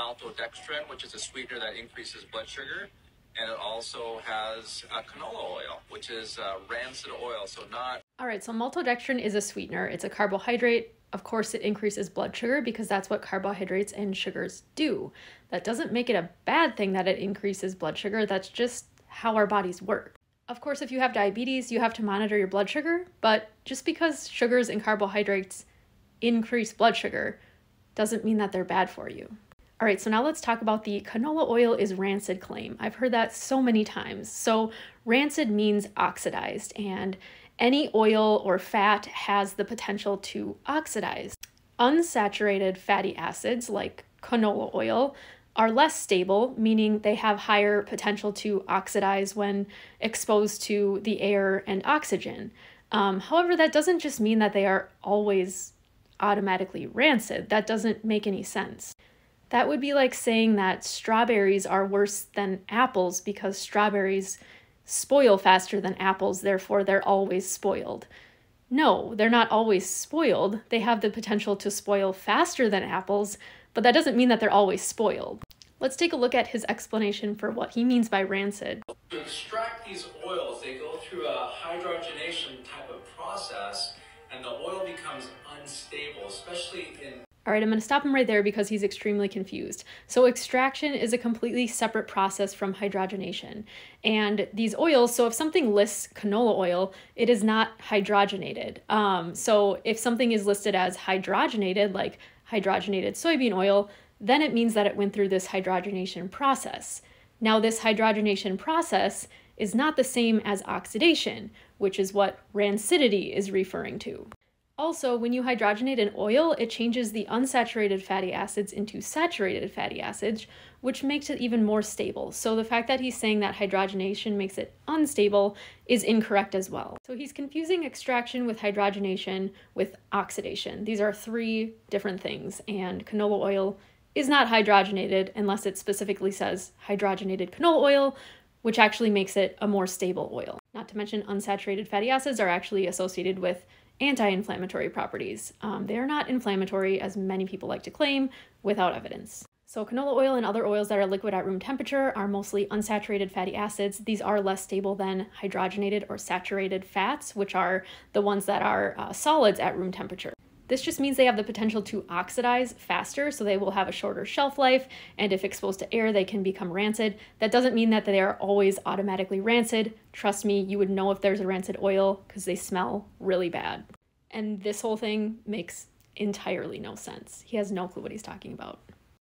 maltodextrin, which is a sweetener that increases blood sugar. And it also has uh, canola oil, which is uh, rancid oil, so not. All right, so maltodextrin is a sweetener. It's a carbohydrate. Of course, it increases blood sugar because that's what carbohydrates and sugars do. That doesn't make it a bad thing that it increases blood sugar. That's just how our bodies work. Of course, if you have diabetes, you have to monitor your blood sugar, but just because sugars and carbohydrates increase blood sugar doesn't mean that they're bad for you. All right, so now let's talk about the canola oil is rancid claim. I've heard that so many times. So, rancid means oxidized, and any oil or fat has the potential to oxidize. Unsaturated fatty acids, like canola oil, are less stable, meaning they have higher potential to oxidize when exposed to the air and oxygen. Um, however, that doesn't just mean that they are always automatically rancid. That doesn't make any sense. That would be like saying that strawberries are worse than apples because strawberries spoil faster than apples, therefore, they're always spoiled. No, they're not always spoiled. They have the potential to spoil faster than apples, but that doesn't mean that they're always spoiled. Let's take a look at his explanation for what he means by rancid. To extract these oils, they go through a hydrogenation type of process, and the oil becomes unstable, especially in all right, I'm going to stop him right there because he's extremely confused. So, extraction is a completely separate process from hydrogenation. And these oils, so if something lists canola oil, it is not hydrogenated. Um, so, if something is listed as hydrogenated, like hydrogenated soybean oil, then it means that it went through this hydrogenation process. Now, this hydrogenation process is not the same as oxidation, which is what rancidity is referring to. Also, when you hydrogenate an oil, it changes the unsaturated fatty acids into saturated fatty acids, which makes it even more stable. So the fact that he's saying that hydrogenation makes it unstable is incorrect as well. So he's confusing extraction with hydrogenation with oxidation. These are three different things, and canola oil is not hydrogenated unless it specifically says hydrogenated canola oil, which actually makes it a more stable oil. Not to mention unsaturated fatty acids are actually associated with anti-inflammatory properties. Um, they are not inflammatory, as many people like to claim, without evidence. So canola oil and other oils that are liquid at room temperature are mostly unsaturated fatty acids. These are less stable than hydrogenated or saturated fats, which are the ones that are uh, solids at room temperature. This just means they have the potential to oxidize faster, so they will have a shorter shelf life, and if exposed to air, they can become rancid. That doesn't mean that they are always automatically rancid. Trust me, you would know if there's a rancid oil because they smell really bad. And this whole thing makes entirely no sense. He has no clue what he's talking about.